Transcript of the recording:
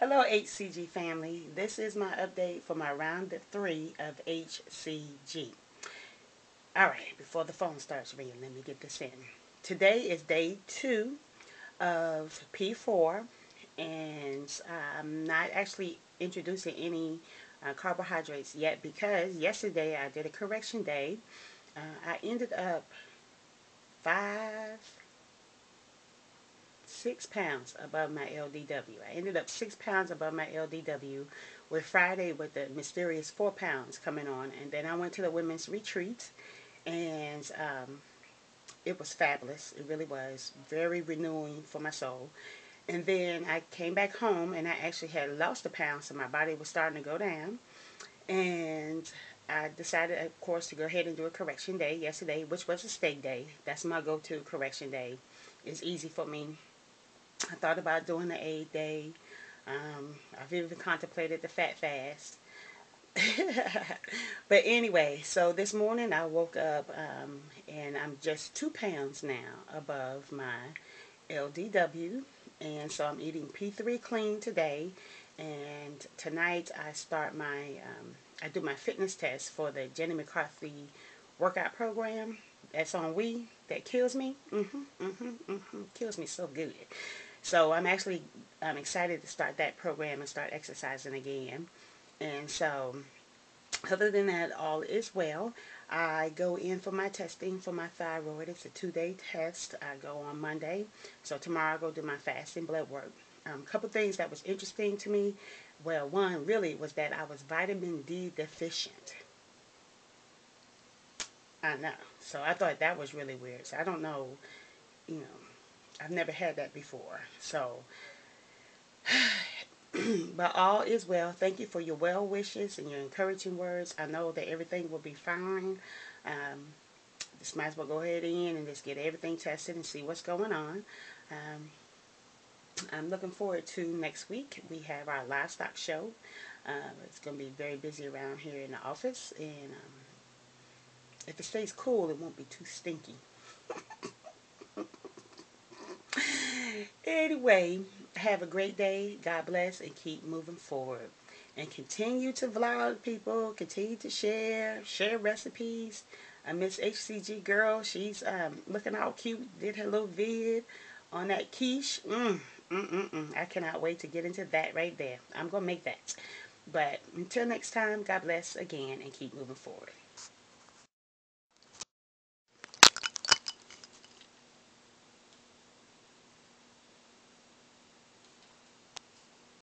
Hello HCG family. This is my update for my round three of HCG. Alright, before the phone starts ringing, let me get this in. Today is day two of P4 and I'm not actually introducing any uh, carbohydrates yet because yesterday I did a correction day. Uh, I ended up five six pounds above my LDW. I ended up six pounds above my LDW with Friday with the mysterious four pounds coming on. And then I went to the women's retreat and um, it was fabulous. It really was very renewing for my soul. And then I came back home and I actually had lost a pound so my body was starting to go down. And I decided, of course, to go ahead and do a correction day yesterday, which was a steak day. That's my go-to correction day. It's easy for me I thought about doing the egg day. Um, I've even contemplated the fat fast. but anyway, so this morning I woke up um, and I'm just two pounds now above my LDW. And so I'm eating P3 clean today. And tonight I start my, um, I do my fitness test for the Jenny McCarthy workout program. That's on Wii. That kills me. Mm-hmm, mm-hmm, mm-hmm. Kills me so good. So I'm actually I'm excited to start that program and start exercising again. And so other than that, all is well. I go in for my testing for my thyroid. It's a two-day test. I go on Monday. So tomorrow I go do my fasting blood work. A um, couple things that was interesting to me. Well, one really was that I was vitamin D deficient. I know. So I thought that was really weird. So I don't know, you know, I've never had that before. So, but all is well. Thank you for your well wishes and your encouraging words. I know that everything will be fine. Um, just might as well go ahead in and just get everything tested and see what's going on. Um, I'm looking forward to next week. We have our livestock show. Uh, it's going to be very busy around here in the office. And um, if it stays cool, it won't be too stinky. Anyway, have a great day. God bless and keep moving forward. And continue to vlog, people. Continue to share. Share recipes. I Miss HCG girl. She's um, looking all cute. Did her little vid on that quiche. Mm, mm, mm, mm. I cannot wait to get into that right there. I'm going to make that. But until next time, God bless again and keep moving forward.